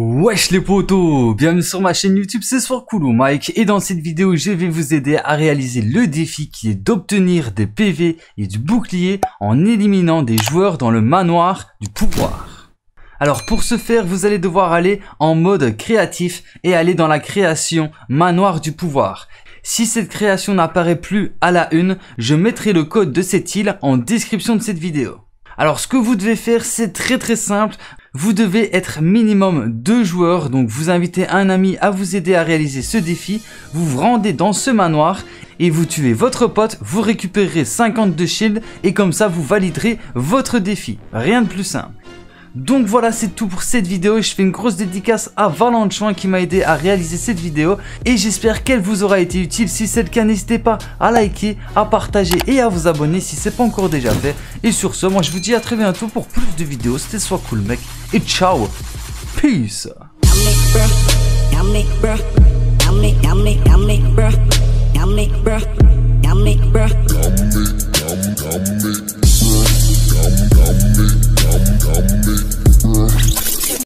Wesh les potos, bienvenue sur ma chaîne YouTube, c'est Soir Coolou Mike et dans cette vidéo je vais vous aider à réaliser le défi qui est d'obtenir des PV et du bouclier en éliminant des joueurs dans le manoir du pouvoir. Alors pour ce faire vous allez devoir aller en mode créatif et aller dans la création manoir du pouvoir. Si cette création n'apparaît plus à la une, je mettrai le code de cette île en description de cette vidéo. Alors ce que vous devez faire c'est très très simple, vous devez être minimum deux joueurs, donc vous invitez un ami à vous aider à réaliser ce défi, vous vous rendez dans ce manoir et vous tuez votre pote, vous récupérerez 52 shields et comme ça vous validerez votre défi. Rien de plus simple. Donc voilà, c'est tout pour cette vidéo. Je fais une grosse dédicace à Valentin qui m'a aidé à réaliser cette vidéo. Et j'espère qu'elle vous aura été utile. Si c'est le cas, n'hésitez pas à liker, à partager et à vous abonner si c'est pas encore déjà fait. Et sur ce, moi je vous dis à très bientôt pour plus de vidéos. C'était Soit Cool Mec. Et ciao Peace